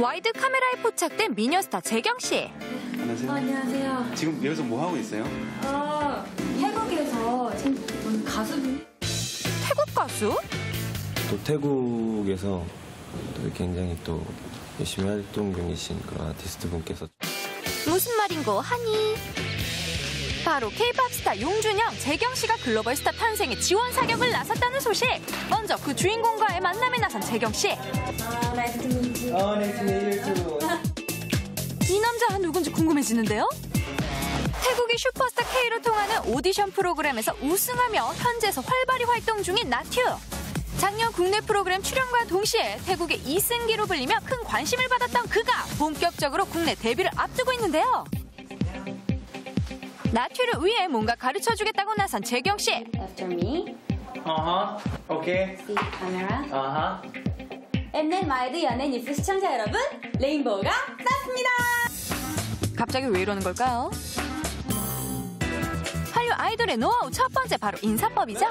와이드 카메라에 포착된 미녀스타 재경 씨. 안녕하세요. 안녕하세요. 지금 여기서 뭐 하고 있어요? 어, 태국에서 지금 가수분? 태국 가수? 또 태국에서 또 굉장히 또 열심히 활동 중이신 그런 아티스트 분께서 무슨 말인고 하니? 바로 케이팝 스타 용준형, 재경 씨가 글로벌 스타 탄생에 지원 사격을 나섰다는 소식. 먼저 그 주인공과의 만남에 나선 재경 씨. 이 남자가 누군지 궁금해지는데요? 태국의 슈퍼스타 K로 통하는 오디션 프로그램에서 우승하며 현재서 활발히 활동 중인 나튜. 작년 국내 프로그램 출연과 동시에 태국의 이승기로 불리며 큰 관심을 받았던 그가 본격적으로 국내 데뷔를 앞두고 있는데요. 나튜를 위해 뭔가 가르쳐 주겠다고 나선 재경 씨. After me, 어허, 오케이. see camera. 어허. 엠넷 와이드 연예 뉴스 시청자 여러분, 레인보우가 떴습니다. 갑자기 왜 이러는 걸까요? 한류 아이돌의 노하우 첫 번째 바로 인사법이죠.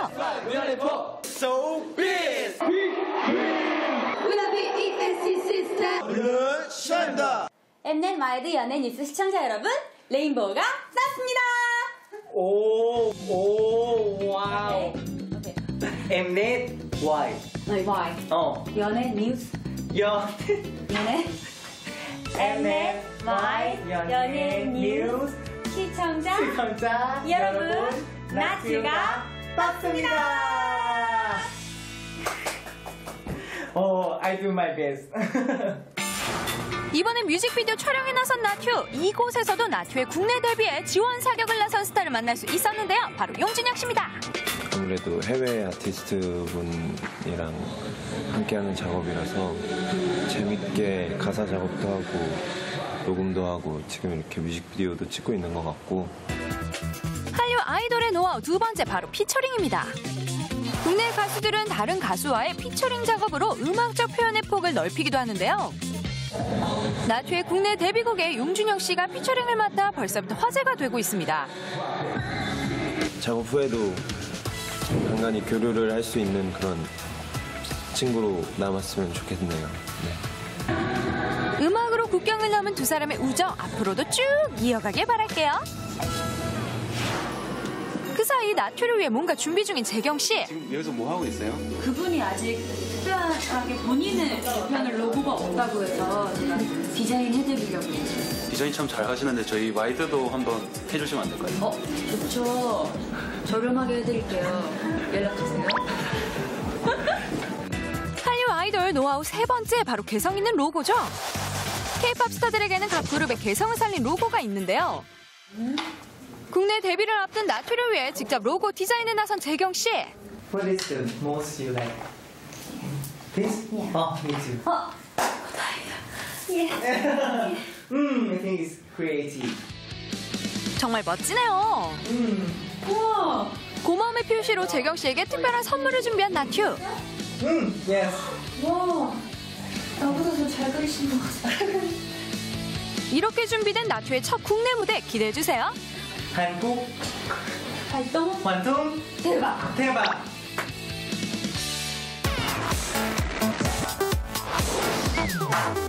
엠넷 와이드 연예 뉴스 시청자 여러분, 레인보우가 떴습니다. 오, 오, 와우. 오케이. 엠넷 와이. 너희 와이. 어, 연예 뉴스. 여. 연예. 엠넷 와이. 연예 뉴스. 시청자 시청자 여러분, 나튜가 떴습니다. 어, I do my best. 이번엔 뮤직비디오 촬영에 나선 나튜. 이곳에서도 나튜의 국내 데뷔에 지원 사격을 나선 스타를 만날 수 있었는데요. 바로 용준형 씨입니다. 아무래도 해외 아티스트 분이랑 함께하는 작업이라서 재밌게 가사 작업도 하고 녹음도 하고 지금 이렇게 뮤직비디오도 찍고 있는 것 같고 한류 아이돌의 노하우 두 번째 바로 피처링입니다. 국내 가수들은 다른 가수와의 피처링 작업으로 음악적 표현의 폭을 넓히기도 하는데요. 나튜의 국내 데뷔곡에 용준영 씨가 피처링을 맡아 벌써부터 화제가 되고 있습니다. 작업 후에도 간간히 교류를 할 수 있는 그런 친구로 남았으면 좋겠네요. 네. 음악으로 국경을 넘은 두 사람의 우정 앞으로도 쭉 이어가길 바랄게요. 그 사이 나튜를 위해 뭔가 준비 중인 재경 씨. 지금 여기서 뭐 하고 있어요? 그분이 아직 특별하게 본인의 개편을 로고가 없다고 해서 제가 디자인 해드리려고. 디자인 참 잘 하시는데 저희 와이드도 한번 해주시면 안 될까요? 어, 좋죠. 저렴하게 해드릴게요. 연락주세요. 한류 아이돌 노하우 세 번째 바로 개성 있는 로고죠. K-팝 스타들에게는 각 그룹의 개성을 살린 로고가 있는데요. 국내 데뷔를 앞둔 나튜를 위해 직접 로고 디자인에 나선 재경 씨. What is the most you like? This? Oh, me too. 어, 예. Hmm, I think it's creative. 정말 멋지네요. 우와. 고마움의 표시로 재경 씨에게 특별한 선물을 준비한 나투. Hmm, yes. 와. 나보다 더 잘 그리신 것 같아. 이렇게 준비된 나투의 첫 국내 무대 기대해 주세요. 한국 활동 완성 대박. 대박. 아,